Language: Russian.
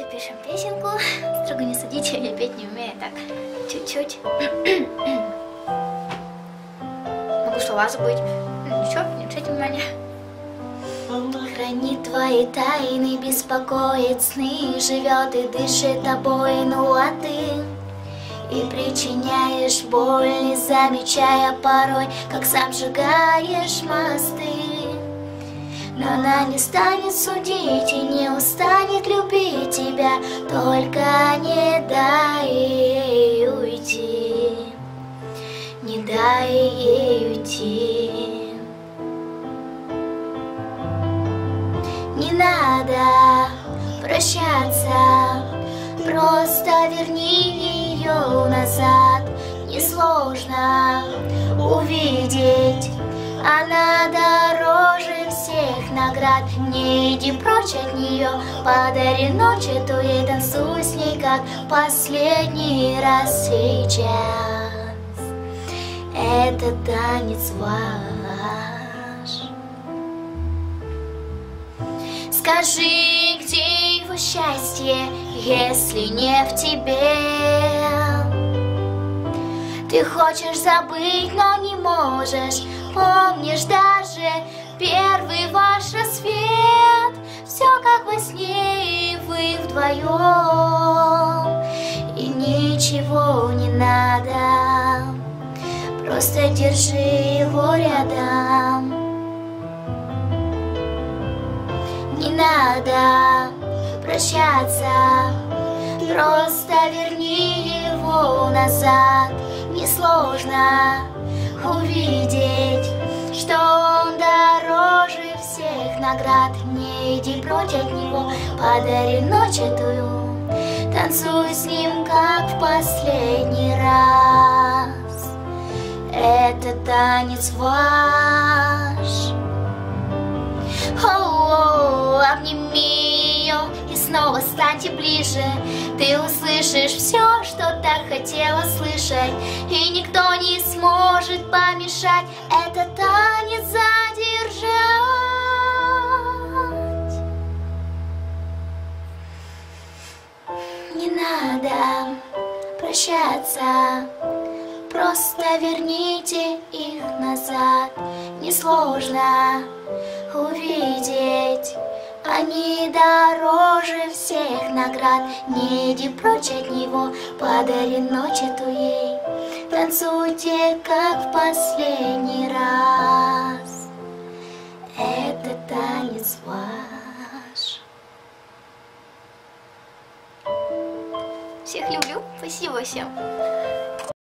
запишем песенку. Строго не судите, я петь не умею, так, чуть-чуть. Могу слова забыть. Ничего, не обращайте внимания. Хранит твои тайны, беспокоит сны, живет и дышит тобой, ну а ты и причиняешь боль, не замечая порой, как сам сжигаешь мосты. Но она не станет судить и не устанет только не дай ей уйти, не дай ей уйти. Не надо прощаться, просто верни ее назад. Несложно увидеть, она всех наград. Не иди прочь от нее, подари ночь эту и танцуй с ней, как последний раз сейчас. Это танец ваш. Скажи, где его счастье, если не в тебе? Ты хочешь забыть, но не можешь. Помнишь даже первый ваш рассвет? Все как во сне, и вы вдвоем. И ничего не надо, просто держи его рядом. Не надо прощаться, просто верни его назад. Несложно увидеть, что всех наград. Не иди прочь от него, подари ночь эту, танцуй с ним, как в последний раз. Это танец ваш. О, обними ее и снова станьте ближе. Ты услышишь все, что так хотела слышать, и никто не сможет помешать этот танец задержать. Надо прощаться, просто верните их назад. Несложно увидеть, они дороже всех наград. Не иди прочь от него, подари ночь эту ей. Танцуйте, как в последний раз. Всех люблю, спасибо всем.